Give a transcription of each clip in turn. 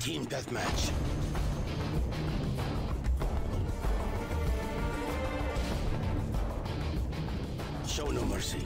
Team deathmatch. Show no mercy.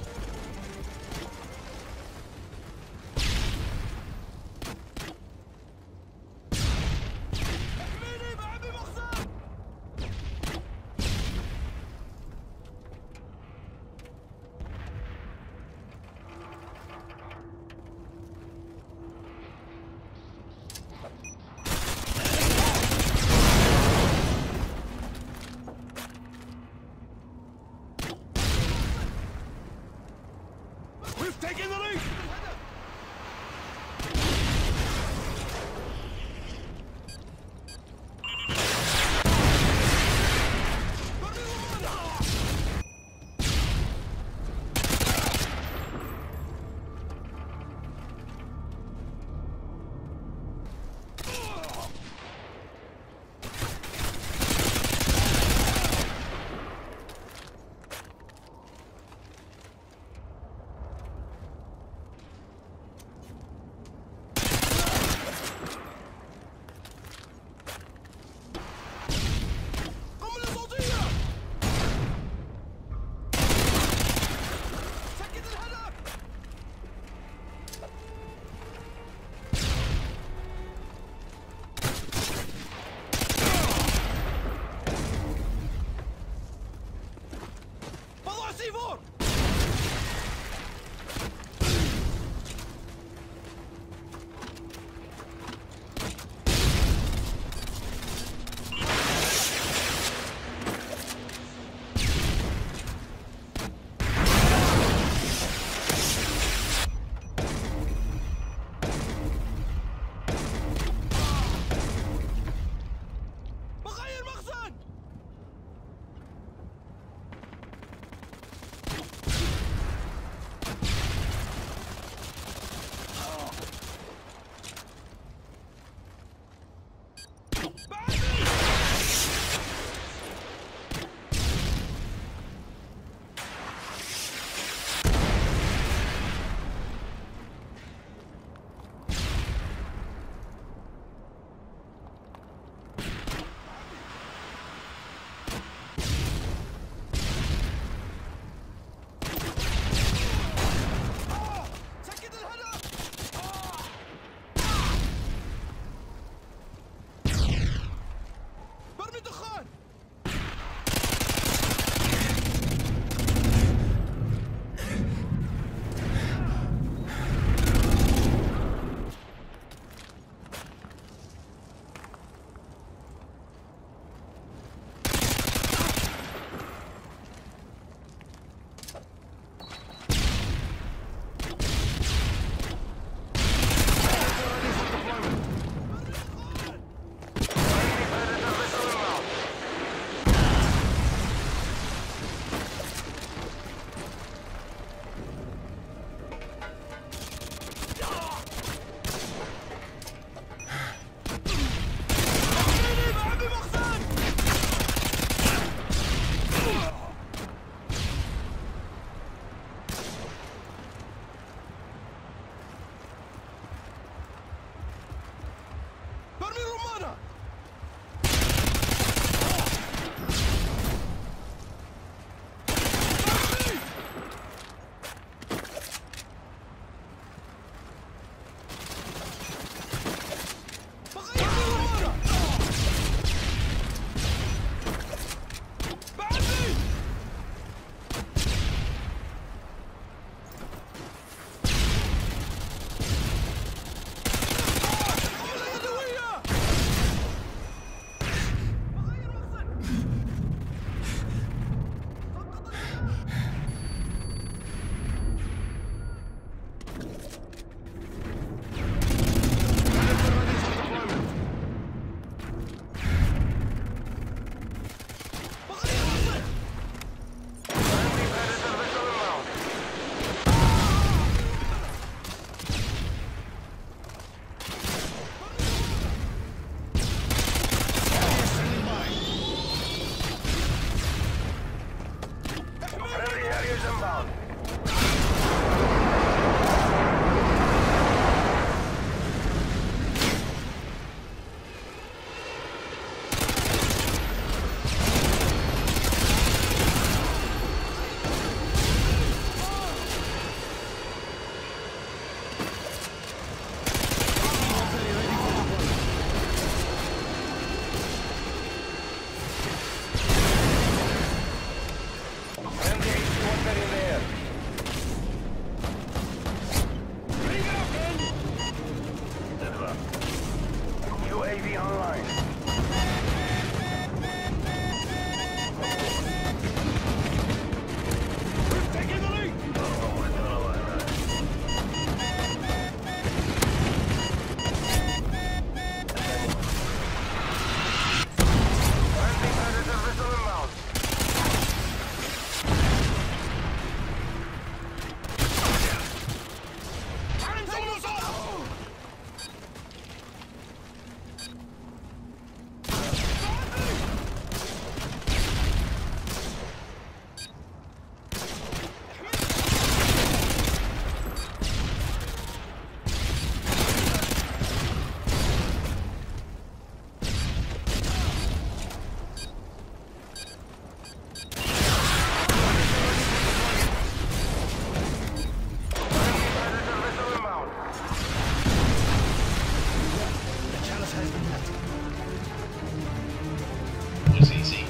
was easy.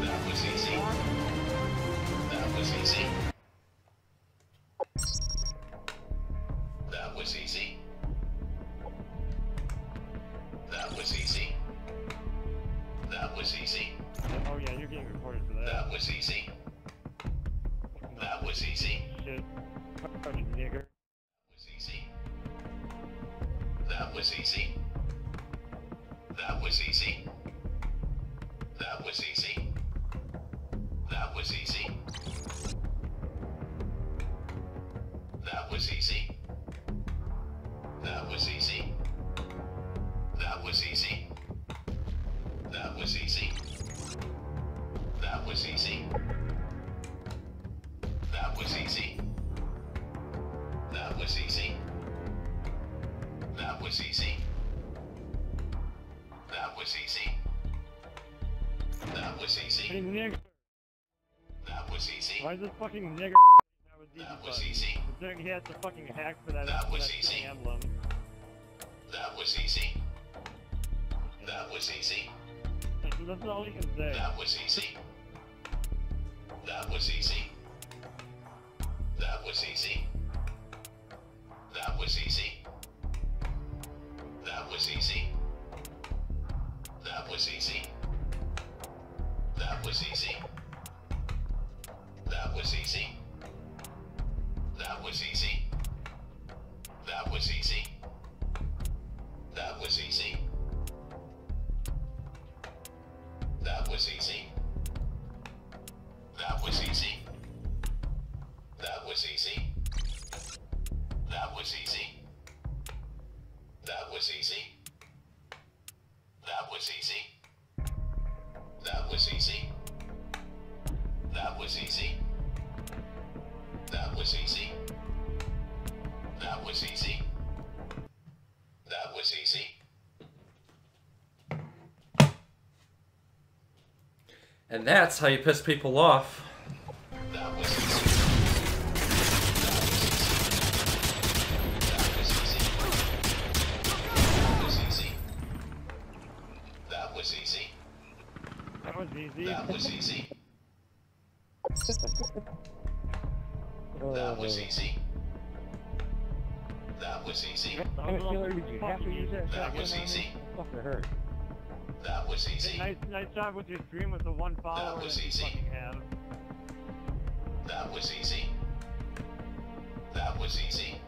That was easy. That was easy. That was easy. That was easy. That was easy. Oh yeah, you're getting recorded for that. That was easy. That was easy. Shit. Fucking was easy. That was easy. That was easy. That was easy. That was easy. That was easy. That was easy. That was easy. That was easy. Hey, nigger. That was easy. Why is this fucking nigger that was easy? That was easy. Considering he has to fucking hack for that, That was easy. emblem. That was easy. That was easy. That's, that's all he can say. That was easy. That was easy. That was easy. That was easy. That was easy. That was easy. That was easy. That was easy. That was easy. That was easy. Was easy. That was easy. And that's how you piss people off. That was easy. That was easy. That was easy. That was easy. That was easy. That was easy. I'm Hillary, that. Was easy. Fucking hurt. That was easy. Nice, nice job with your stream with the one follower that was easy. That was easy. That was easy.